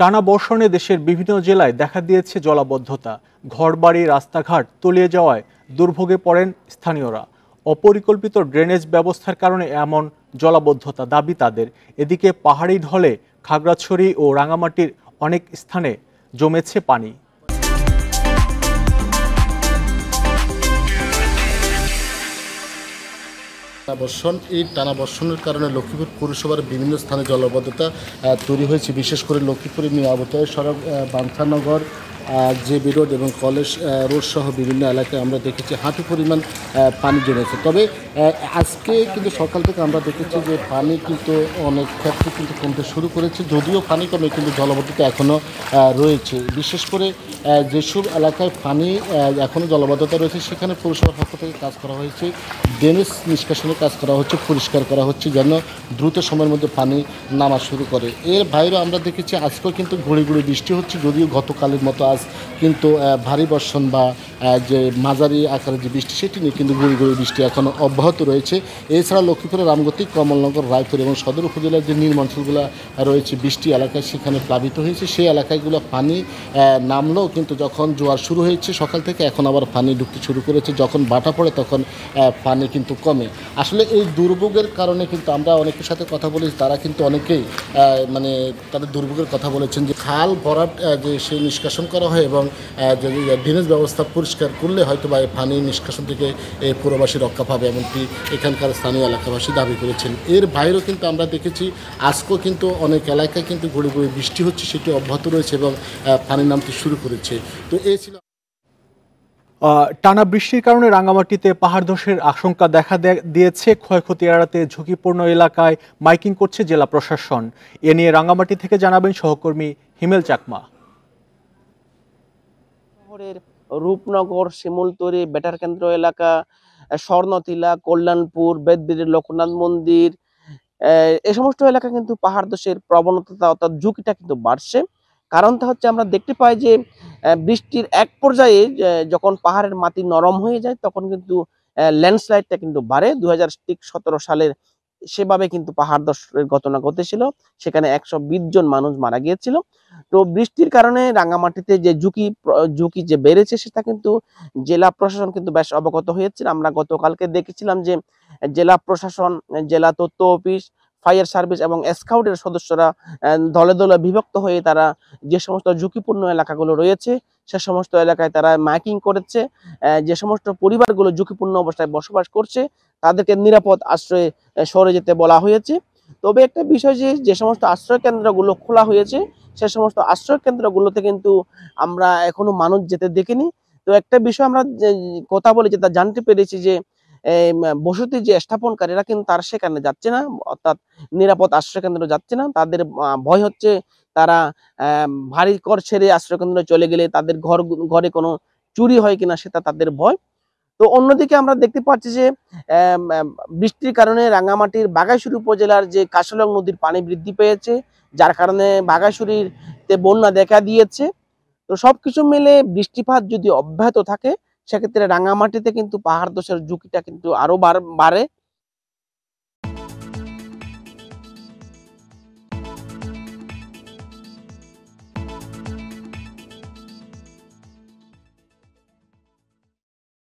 টানা বর্ষণে দেশের বিভিন্ন জেলায় দেখা দিয়েছে জলাবদ্ধতা। ঘরবাড়ি, রাস্তাঘাট তলিয়ে যাওয়ায় দুর্ভোগে পড়েন স্থানীয়রা। অপরিকল্পিত ড্রেনেজ ব্যবস্থার কারণে এমন জলাবদ্ধতা দাবি তাদের। এদিকে পাহাড়ি ঢলে খাগড়াছড়ি ও রাঙামাটির অনেক স্থানে জমেছে পানি। টানা বর্ষণ এই টানা বর্ষণের কারণে লক্ষ্মীপুর পৌরসভার বিভিন্ন স্থানে জলবদ্ধতা তৈরি হয়েছে। বিশেষ করে লক্ষ্মীপুরের মিয়াবতয় সড়ক বাঞ্ছানগর যে রোড এবং কলেজ রোড সহ বিভিন্ন এলাকায় আমরা দেখেছি, হাঁটু পরিমাণ পানি জমেছে। তবে আজকে কিন্তু সকাল থেকে আমরা দেখেছি যে পানি কিন্তু অনেক ক্ষেত্রে কিন্তু কমতে শুরু করেছে, যদিও পানি কমে কিন্তু জলবদ্ধতা এখনও রয়েছে। বিশেষ করে যেসব এলাকায় পানি এখনও জলবদ্ধতা রয়েছে, সেখানে পৌরসভার পক্ষ থেকে কাজ করা হয়েছে। ড্রেনেজ নিষ্কাশনের কাজ করা হচ্ছে, পরিষ্কার করা হচ্ছে, যেন দ্রুত সময়ের মধ্যে পানি নামা শুরু করে। এর বাইরে আমরা দেখেছি, আজকেও কিন্তু ঘুড়ি ঘুড়ি বৃষ্টি হচ্ছে, যদিও গতকালের মতো আজ কিন্তু ভারী বর্ষণ বা যে মাঝারি আকারে যে বৃষ্টি, সেটি নিয়ে কিন্তু গুড়ি গুড়ি বৃষ্টি এখনও অব্যাহত রয়েছে। এছাড়া লক্ষ্মীপুরের রামগতি কমলনগর, রায়পুর এবং সদর উপজেলার যে নির্ম অঞ্চলগুলো রয়েছে বৃষ্টি এলাকায় সেখানে প্লাবিত হয়েছে। সেই এলাকাগুলো পানি নামলেও কিন্তু যখন জোয়ার শুরু হয়েছে সকাল থেকে এখন আবার পানি ঢুকতে শুরু করেছে। যখন বাটা পড়ে তখন পানি কিন্তু কমে। আসলে এই দুর্ভোগের কারণে কিন্তু আমরা অনেকের সাথে কথা বলেছি, তারা কিন্তু অনেকেই মানে তাদের দুর্ভোগের কথা বলেছেন যে খাল ভরাট যে সেই নিষ্কাশন করা হয় এবং যদি ড্রেনেজ ব্যবস্থা পরিষ্কার করলে হয়তো বা এই পানি নিষ্কাশন থেকে এই পুরবাসী রক্ষা পাবে এমনকি এখানকার স্থানীয় এলাকাবাসী দাবি করেছেন। এর বাইরেও কিন্তু আমরা দেখেছি, আজকেও কিন্তু অনেক এলাকায় কিন্তু ঘুরে ঘুরে বৃষ্টি হচ্ছে, সেটি অব্যাহত রয়েছে এবং পানি নামতে শুরু করেছে। তো এই ছিল টানা বৃষ্টির কারণে রাঙ্গামাটিতে পাহাড় ধসের আশঙ্কা দেখা দিয়েছে। ক্ষয়ক্ষতি এড়াতে ঝুঁকিপূর্ণ এলাকায় মাইকিং করছে জেলা প্রশাসন। এ নিয়ে রাঙ্গামাটি থেকে জানাবেন সহকর্মী হিমেল চাকমা। শহরের রূপনগর শিমুলতরি বেটার কেন্দ্র এলাকা স্বর্ণতিলা, কল্যাণপুর, বেদবির, লোকনাথ মন্দির এই সমস্ত এলাকা কিন্তু পাহাড় দোষের প্রবণতা অর্থাৎ ঝুঁকিটা কিন্তু বাড়ছে। কারণটা হচ্ছে আমরা দেখতে পাই যে বৃষ্টির এক পর্যায়ে যখন পাহাড়ের মাটি নরম হয়ে যায়, তখন কিন্তু ল্যান্ডস্লাইডটা কিন্তু বাড়ে। দু হাজার সতেরো সালের সেভাবে কিন্তু পাহাড় দর্শনের ঘটনা ঘটেছিল। সেখানে একশো বিশ জন মানুষ মারা গিয়েছিল। তো বৃষ্টির কারণে রাঙামাটিতে যে ঝুঁকি ঝুঁকি যে বেড়েছে সেটা কিন্তু জেলা প্রশাসন কিন্তু বেশ অবগত হয়েছিল। আমরা গতকালকে দেখেছিলাম যে জেলা প্রশাসন, জেলা তথ্য অফিস ফায়ার সার্ভিস এবং স্কাউটের সদস্যরা দলে দলে বিভক্ত হয়ে তারা যে সমস্ত ঝুঁকিপূর্ণ এলাকাগুলো রয়েছে, সে সমস্ত এলাকায় তারা মাইকিং করেছে যে সমস্ত পরিবারগুলো ঝুঁকিপূর্ণ অবস্থায় বসবাস করছে, তাদেরকে নিরাপদ আশ্রয়ে সরে যেতে বলা হয়েছে। তবে একটা বিষয় যে যে সমস্ত আশ্রয় কেন্দ্রগুলো খোলা হয়েছে, সে সমস্ত আশ্রয় কেন্দ্রগুলোতে কিন্তু আমরা এখনও মানুষ যেতে দেখিনি। তো একটা বিষয় আমরা কথা বলে যেটা জানতে পেরেছি যে বসতি যে স্থাপনকারীরা কিন্তু তার সেখানে যাচ্ছে না, অর্থাৎ নিরাপদ আশ্রয় কেন্দ্র যাচ্ছে না। তাদের ভয় হচ্ছে তারা ভারী কর ছেড়ে আশ্রয় কেন্দ্রে চলে গেলে তাদের ঘর, ঘরে কোনো চুরি হয় কিনা সেটা তাদের ভয়। তো অন্যদিকে আমরা দেখতে পাচ্ছি যে বৃষ্টির কারণে রাঙ্গামাটির বাগাইছড়ি উপজেলার যে কাশলং নদীর পানি বৃদ্ধি পেয়েছে, যার কারণে বাগাইছড়ির তে বন্যা দেখা দিয়েছে। তো সবকিছু মিলে বৃষ্টিপাত যদি অব্যাহত থাকে সেক্ষেত্রে রাঙামাটিতে কিন্তু পাহাড় দোষের ঝুঁকিটা কিন্তু আরও বাড়- বাড়ে।